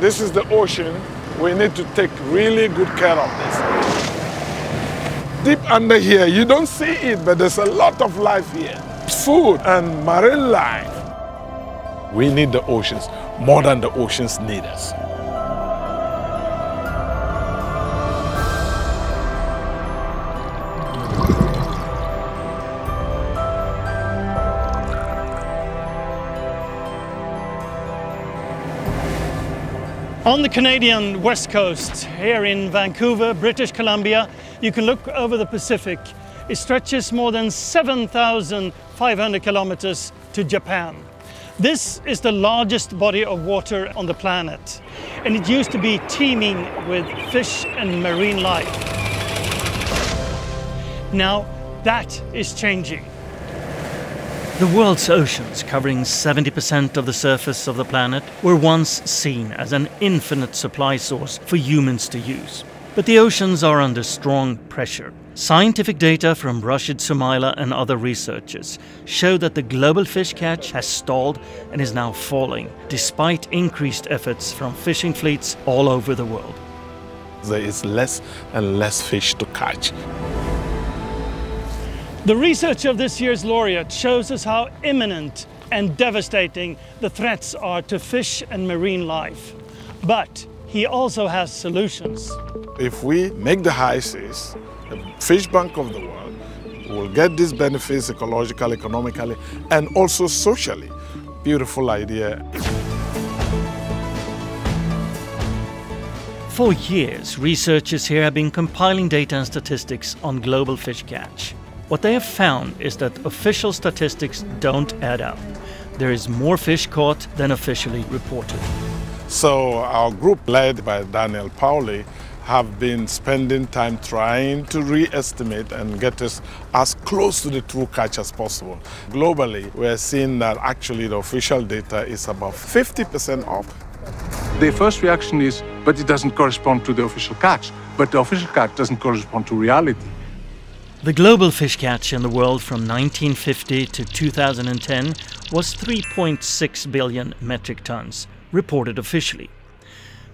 This is the ocean. We need to take really good care of this. Deep under here, you don't see it, but there's a lot of life here. Food and marine life. We need the oceans more than the oceans need us. On the Canadian west coast, here in Vancouver, British Columbia, you can look over the Pacific. It stretches more than 7,500 kilometers to Japan. This is the largest body of water on the planet, and it used to be teeming with fish and marine life. Now, that is changing. The world's oceans, covering 70% of the surface of the planet, were once seen as an infinite supply source for humans to use. But the oceans are under strong pressure. Scientific data from Rashid Sumaila and other researchers show that the global fish catch has stalled and is now falling, despite increased efforts from fishing fleets all over the world. There is less and less fish to catch. The research of this year's laureate shows us how imminent and devastating the threats are to fish and marine life. But he also has solutions. If we make the high seas the fish bank of the world, we'll get these benefits ecologically, economically, and also socially. Beautiful idea. For years, researchers here have been compiling data and statistics on global fish catch. What they have found is that official statistics don't add up. There is more fish caught than officially reported. So our group led by Daniel Pauly have been spending time trying to re-estimate and get us as close to the true catch as possible. Globally, we're seeing that actually the official data is about 50% off. The first reaction is, but it doesn't correspond to the official catch. But the official catch doesn't correspond to reality. The global fish catch in the world from 1950 to 2010 was 3.6 billion metric tons, reported officially.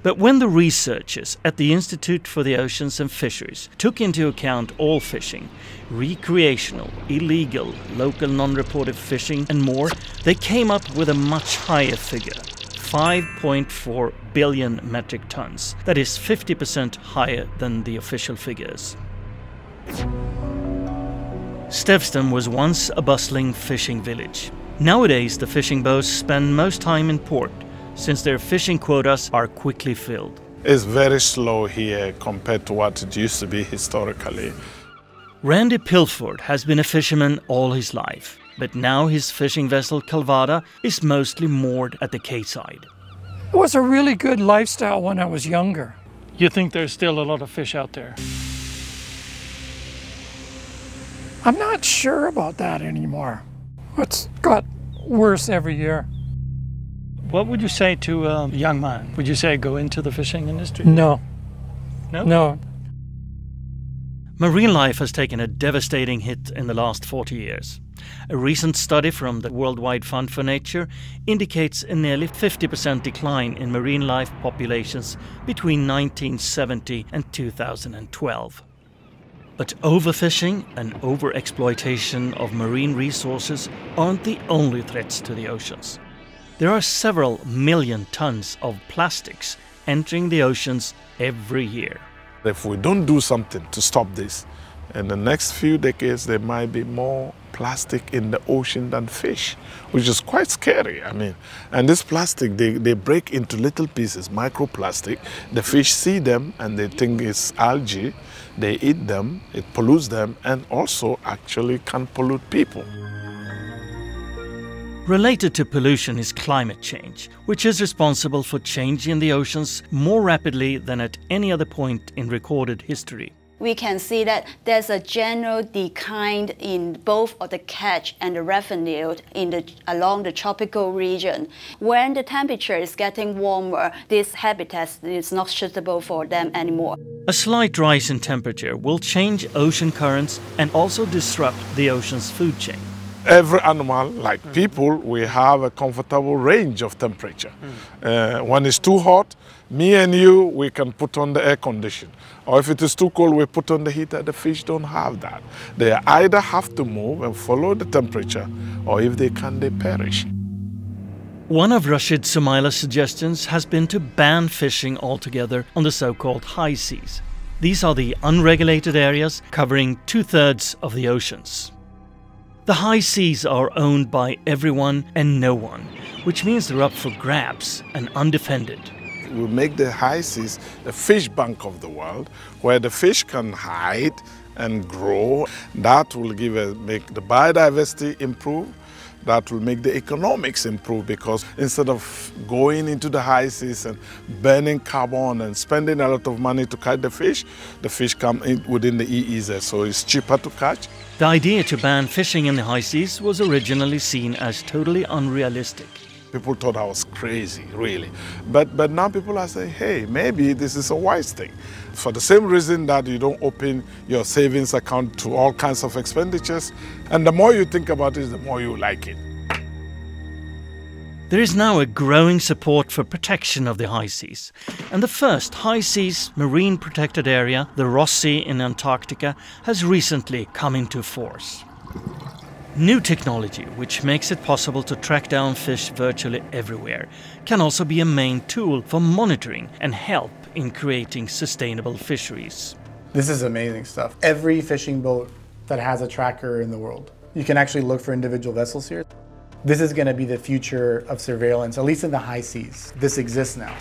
But when the researchers at the Institute for the Oceans and Fisheries took into account all fishing, recreational, illegal, local non reported fishing, and more, they came up with a much higher figure 5.4 billion metric tons. That is 50% higher than the official figures. Steveston was once a bustling fishing village. Nowadays, the fishing boats spend most time in port, since their fishing quotas are quickly filled. It's very slow here compared to what it used to be historically. Randy Pilford has been a fisherman all his life, but now his fishing vessel Calvada is mostly moored at the quayside. It was a really good lifestyle when I was younger. You think there's still a lot of fish out there? I'm not sure about that anymore. It's got worse every year. What would you say to a young man? Would you say go into the fishing industry? No. No? No. Marine life has taken a devastating hit in the last 40 years. A recent study from the Worldwide Fund for Nature indicates a nearly 50% decline in marine life populations between 1970 and 2012. But overfishing and overexploitation of marine resources aren't the only threats to the oceans. There are several million tons of plastics entering the oceans every year. If we don't do something to stop this, in the next few decades there might be more plastic in the ocean than fish, which is quite scary. I mean, and this plastic, they, they break into little pieces, microplastic. The fish see them and they think it's algae. They eat them, it pollutes them, and also actually can pollute people. Related to pollution is climate change, which is responsible for changing the oceans more rapidly than at any other point in recorded history. We can see that there's a general decline in both of the catch and the revenue in the, along the tropical region. When the temperature is getting warmer, this habitat is not suitable for them anymore. A slight rise in temperature will change ocean currents and also disrupt the ocean's food chain. Every animal, like mm. people, we have a comfortable range of temperature. Mm. Uh, when it's too hot, me and you, we can put on the air condition. Or if it is too cold, we put on the heater. The fish don't have that. They either have to move and follow the temperature, or if they can, they perish. One of Rashid Sumaila's suggestions has been to ban fishing altogether on the so-called high seas. These are the unregulated areas covering two-thirds of the oceans. The high seas are owned by everyone and no one, which means they're up for grabs and undefended. We make the high seas a fish bank of the world where the fish can hide and grow. That will give a, make the biodiversity improve that will make the economics improve because instead of going into the high seas and burning carbon and spending a lot of money to catch the fish, the fish come in within the EEZ, so it's cheaper to catch. The idea to ban fishing in the high seas was originally seen as totally unrealistic. People thought I was crazy, really. But, but now people are saying, hey, maybe this is a wise thing. For the same reason that you don't open your savings account to all kinds of expenditures. And the more you think about it, the more you like it. There is now a growing support for protection of the high seas, and the first high seas marine protected area, the Ross Sea in Antarctica, has recently come into force. New technology, which makes it possible to track down fish virtually everywhere, can also be a main tool for monitoring and help in creating sustainable fisheries. This is amazing stuff. Every fishing boat that has a tracker in the world. You can actually look for individual vessels here. This is going to be the future of surveillance, at least in the high seas. This exists now.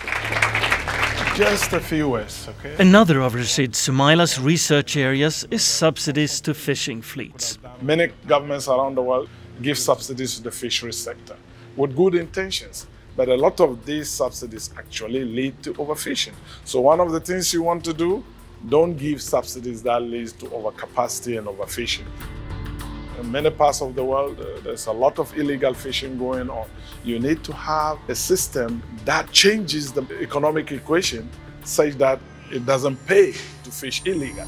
Just a few words, okay? Another of Rashid Sumaila's research areas is subsidies to fishing fleets. Many governments around the world give subsidies to the fisheries sector with good intentions. But a lot of these subsidies actually lead to overfishing. So one of the things you want to do, don't give subsidies that leads to overcapacity and overfishing. In many parts of the world, uh, there's a lot of illegal fishing going on. You need to have a system that changes the economic equation such that it doesn't pay to fish illegal.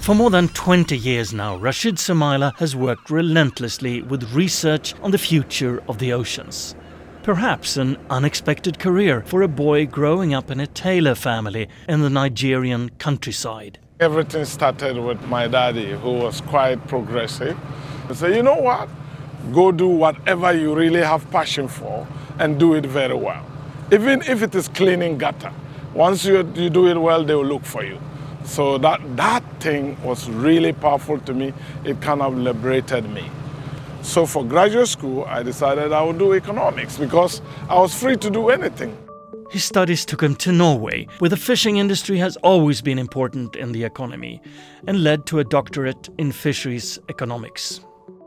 For more than 20 years now, Rashid Sumaila has worked relentlessly with research on the future of the oceans. Perhaps an unexpected career for a boy growing up in a tailor family in the Nigerian countryside. Everything started with my daddy, who was quite progressive. He said, you know what? Go do whatever you really have passion for and do it very well. Even if it is cleaning gutter. Once you, you do it well, they will look for you. So that, that thing was really powerful to me. It kind of liberated me. So for graduate school, I decided I would do economics because I was free to do anything. His studies took him to Norway, where the fishing industry has always been important in the economy, and led to a doctorate in fisheries economics.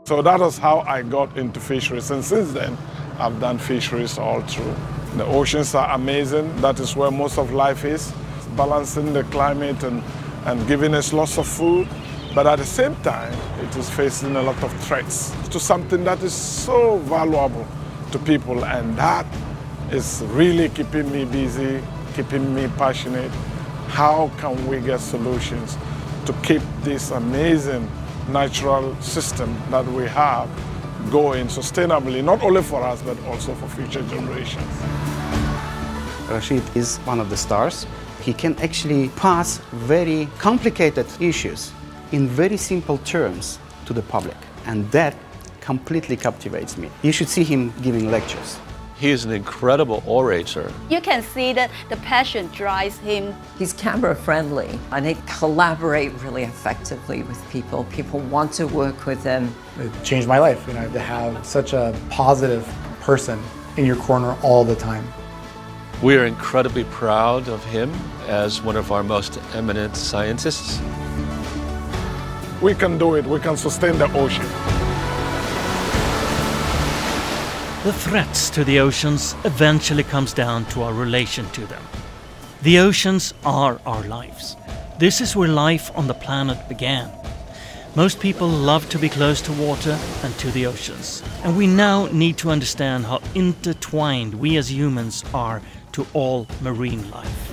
So that was how I got into fisheries, and since then, I've done fisheries all through. The oceans are amazing. That is where most of life is, balancing the climate and, and giving us lots of food. But at the same time, it is facing a lot of threats to something that is so valuable to people, and that is really keeping me busy, keeping me passionate. How can we get solutions to keep this amazing natural system that we have going sustainably, not only for us, but also for future generations? Rashid is one of the stars. He can actually pass very complicated issues in very simple terms to the public. And that completely captivates me. You should see him giving lectures. He is an incredible orator. You can see that the passion drives him. He's camera friendly and he collaborate really effectively with people. People want to work with him. It changed my life, you know, to have such a positive person in your corner all the time. We are incredibly proud of him as one of our most eminent scientists. We can do it. We can sustain the ocean. The threats to the oceans eventually comes down to our relation to them. The oceans are our lives. This is where life on the planet began. Most people love to be close to water and to the oceans. And we now need to understand how intertwined we as humans are to all marine life.